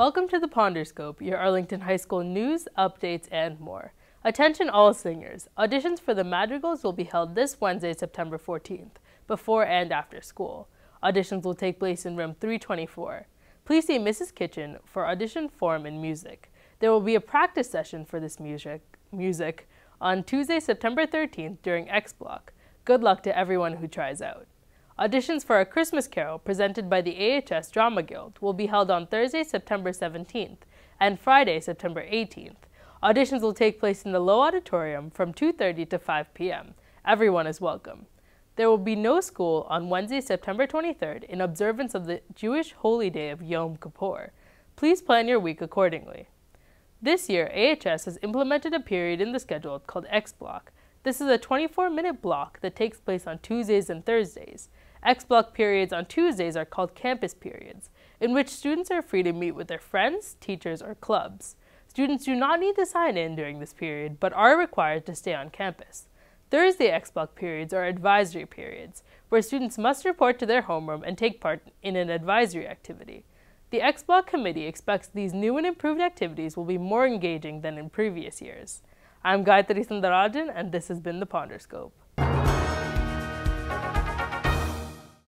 Welcome to the Ponderscope, your Arlington High School news, updates, and more. Attention all singers. Auditions for the Madrigals will be held this Wednesday, September 14th, before and after school. Auditions will take place in room 324. Please see Mrs. Kitchen for audition form and music. There will be a practice session for this music, music on Tuesday, September 13th during X Block. Good luck to everyone who tries out. Auditions for A Christmas Carol, presented by the AHS Drama Guild, will be held on Thursday, September 17th and Friday, September 18th. Auditions will take place in the Low Auditorium from 2.30 to 5 p.m. Everyone is welcome. There will be no school on Wednesday, September 23rd in observance of the Jewish holy day of Yom Kippur. Please plan your week accordingly. This year, AHS has implemented a period in the schedule called X Block. This is a 24 minute block that takes place on Tuesdays and Thursdays. X block periods on Tuesdays are called campus periods, in which students are free to meet with their friends, teachers, or clubs. Students do not need to sign in during this period, but are required to stay on campus. Thursday X block periods are advisory periods, where students must report to their homeroom and take part in an advisory activity. The X block committee expects these new and improved activities will be more engaging than in previous years. I'm Gayatri Sundarajan, and this has been the Ponderscope.